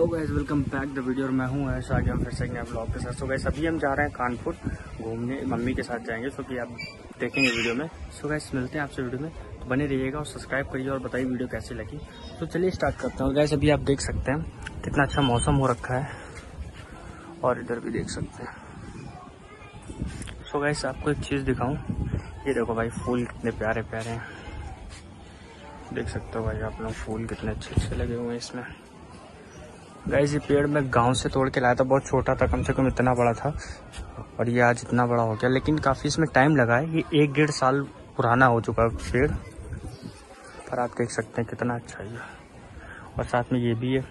Hello guys welcome back the video और मैं हूँ ऐसा आगे हम फिर से नए ब्लॉग के साथ। सो गाइस अभी हम जा रहे हैं कानपुर घूमने, मम्मी के साथ जाएँगे सो कि आप देखेंगे वीडियो में। सो गाइस मिलते हैं आपसे वीडियो में। तो बने रहिएगा और सब्सक्राइब करिए और बताइए वीडियो कैसी लगी। तो चलिए स्टार्ट करते हैं। गाइस अभी आप देख सकते हैं कितना अच्छा मौसम हो रखा है। और इधर भी देख सकते हैं। सो गाइस आपको एक चीज़ दिखाऊँ। ये देखो भाई, फूल कितने प्यारे प्यारे हैं। देख सकते हो भाई, आप लोग फूल कितने अच्छे अच्छे लगे हुए हैं इसमें। गाइस ये पेड़ मैं गाँव से तोड़ के लाया था, बहुत छोटा था, कम से कम इतना बड़ा था, और ये आज इतना बड़ा हो गया, लेकिन काफ़ी इसमें टाइम लगा है। ये एक डेढ़ साल पुराना हो चुका है पेड़, पर आप देख सकते हैं कितना अच्छा ये। और साथ में ये भी है,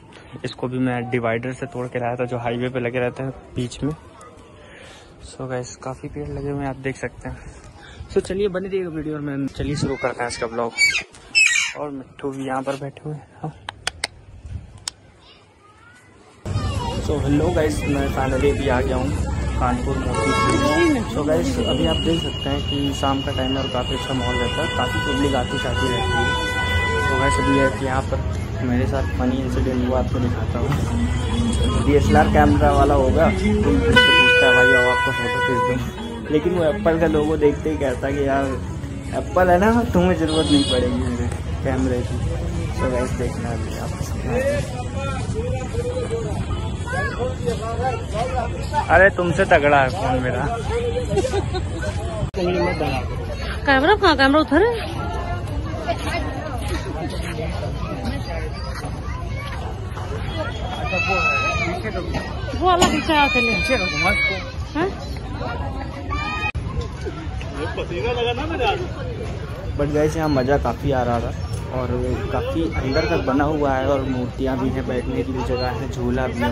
इसको भी मैं डिवाइडर से तोड़ के लाया था, जो हाईवे पे लगे रहते हैं बीच में। सो गाइस काफ़ी पेड़ लगे हुए हैं, आप देख सकते हैं। सो चलिए, बनी रहिएगा वीडियो और मैं चलिए शुरू करते हैं इसका ब्लॉग और मिट्टू भी यहाँ पर बैठे हुए हैं हाँ सो हेलो गाइस मैं फाइनली भी आ गया हूँ कानपुर मोती से सो गाइस अभी आप देख सकते हैं कि शाम का टाइम है और काफ़ी अच्छा माहौल रहता है। काफ़ी पब्लिक आती जाती रहती है। तो गाइस अभी है कि यहाँ पर मेरे साथ फनी इंसिडेंट हुआ, आपको दिखाता हूँ। डी एस कैमरा वाला होगा तो पूछता है, भाई अब आपको फ़ोटो खींच दूँ। लेकिन वो एप्पल का लोगो देखते ही कहता कि, यार एप्पल है ना, तुम्हें ज़रूरत नहीं पड़ेगी मेरे कैमरे की। सो गाइस देखना अभी आप। अरे तुमसे तगड़ा है फ़ोन मेरा। कैमरा कहाँ कैमरा उधर है? वो वाला पीछे आ चले। हाँ? बट गैस यहाँ मज़ा काफ़ी आ रहा था और काफ़ी अंदर तक बना हुआ है और मूर्तियाँ भी हैं बैठने की भी जगह है झूला भी है।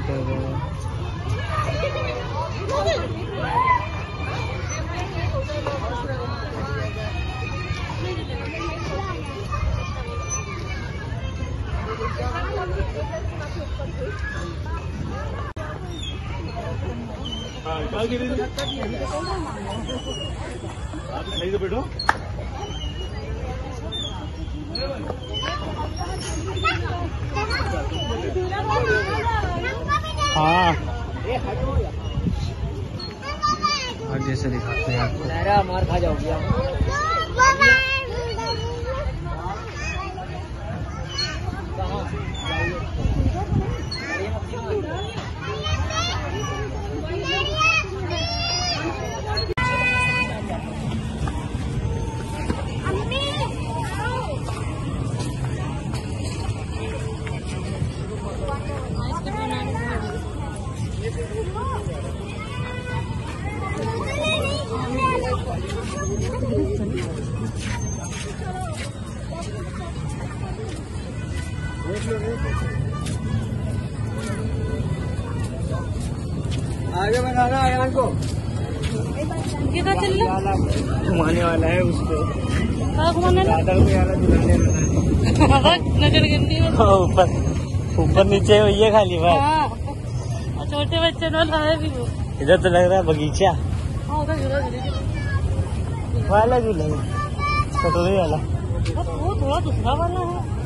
कर दो बैठो हाँ। आगे से दिखाते हैं आपको। मार खा जाओगे आगे बनाना आयान को। किधर चल रहा? घुमाने वाला है उसको। घुमाने है। नज़र गिरनी ऊपर। ऊपर नीचे है खाली बात। हाँ। छोटे बच्चे लाए भी इधर तो लग रहा है बगीचा। हाँ उधर झूला झूले वाला कटोरी वाला। वो थोड़ा दूसरा वाला है।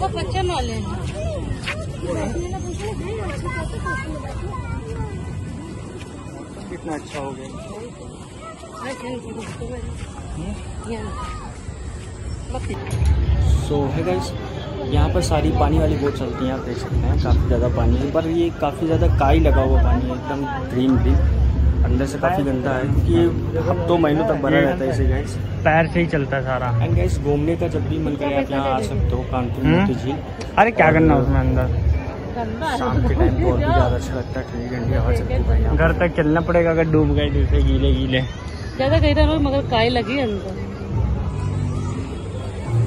बच्चे वाले हैं। कितना अच्छा हो गया। सो है गाइस यहाँ पर सारी पानी वाली बोट चलती हैं आप देख सकते हैं काफ़ी ज़्यादा पानी है पर ये काफ़ी ज़्यादा काई लगा हुआ पानी है एकदम ग्रीन ग्रीन अंदर से काफ़ी गंदा है क्योंकि ये हफ्तों महीनों तक बना रहता है इसे गैस पैर से ही चलता है सारा। एंड गैस घूमने का जब भी मन करे आप यहाँ आ सकते हो कानपुर हम्म। मोती झील अरे क्या करना उसमें अंदर? शाम के टाइम को भी ज़्यादा अच्छा लगता है ठंडी ठंडी हवा चलती है घर तक चलना पड़ेगा अगर डूब गए जैसे गीले गीले। ज़्यादा गई था मगर काय लगी अंदर।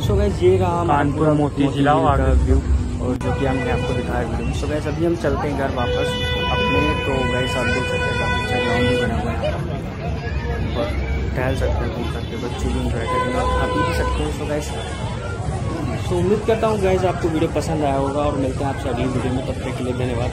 सो गैस ये रहा कानपुर मोती जिला का व्यू और जो कि हमने आपको दिखाया वीडियो में। सो गैस अभी हम चलते हैं घर वापस। अपने तो गैस आप देख सकते हैं काफ़ी अच्छा ग्राउंड भी बना हुआ है। और टहल सकते हैं घूम सकते हैं बच्चे भी इंजॉय करेंगे और खा पी भी सकते हैं सो गैस सो उम्मीद करता हूँ गैस आपको वीडियो पसंद आया होगा और मिलते हैं आपसे अगली वीडियो में तब तक के लिए धन्यवाद।